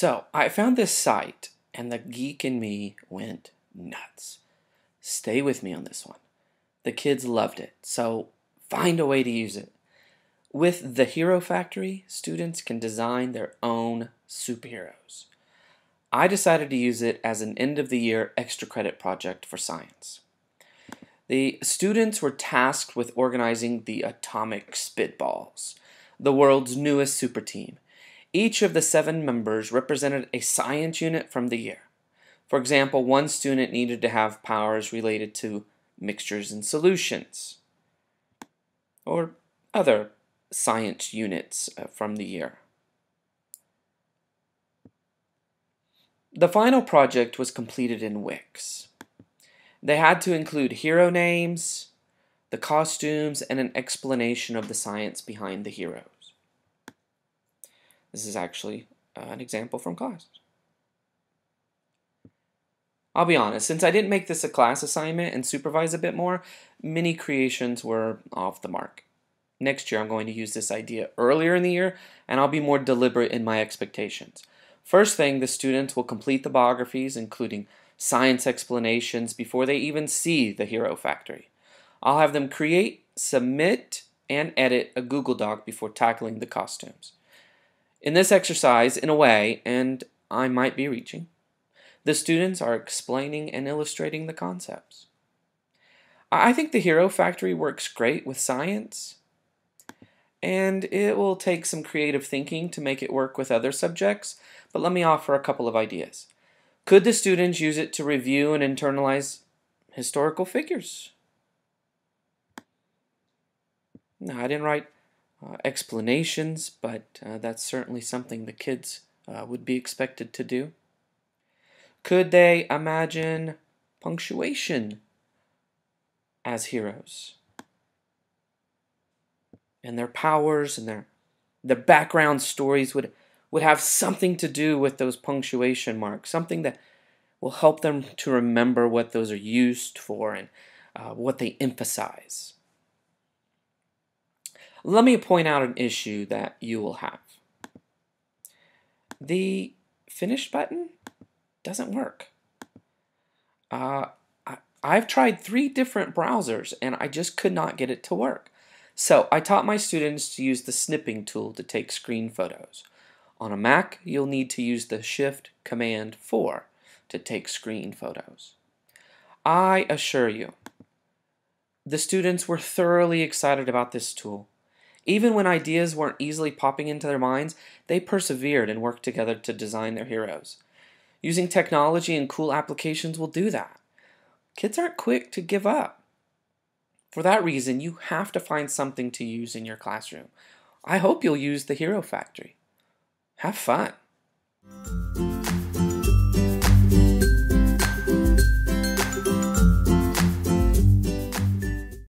So, I found this site, and the geek in me went nuts. Stay with me on this one. The kids loved it, so find a way to use it. With the Hero Factory, students can design their own superheroes. I decided to use it as an end of the year extra credit project for science. The students were tasked with organizing the Atomic Spitballs, the world's newest super team. Each of the seven members represented a science unit from the year. For example, one student needed to have powers related to mixtures and solutions, or other science units uh, from the year. The final project was completed in Wix. They had to include hero names, the costumes, and an explanation of the science behind the heroes. This is actually uh, an example from class. I'll be honest, since I didn't make this a class assignment and supervise a bit more, many creations were off the mark. Next year, I'm going to use this idea earlier in the year, and I'll be more deliberate in my expectations. First thing, the students will complete the biographies, including science explanations, before they even see the Hero Factory. I'll have them create, submit, and edit a Google Doc before tackling the costumes. In this exercise, in a way, and I might be reaching, the students are explaining and illustrating the concepts. I think the Hero Factory works great with science, and it will take some creative thinking to make it work with other subjects, but let me offer a couple of ideas. Could the students use it to review and internalize historical figures? No, I didn't write uh, explanations, but uh, that's certainly something the kids uh, would be expected to do. Could they imagine punctuation as heroes? And their powers and their the background stories would would have something to do with those punctuation marks, something that will help them to remember what those are used for and uh, what they emphasize. Let me point out an issue that you will have. The finish button doesn't work. Uh, I, I've tried three different browsers and I just could not get it to work. So I taught my students to use the snipping tool to take screen photos. On a Mac, you'll need to use the Shift Command 4 to take screen photos. I assure you, the students were thoroughly excited about this tool. Even when ideas weren't easily popping into their minds, they persevered and worked together to design their heroes. Using technology and cool applications will do that. Kids aren't quick to give up. For that reason, you have to find something to use in your classroom. I hope you'll use the Hero Factory. Have fun.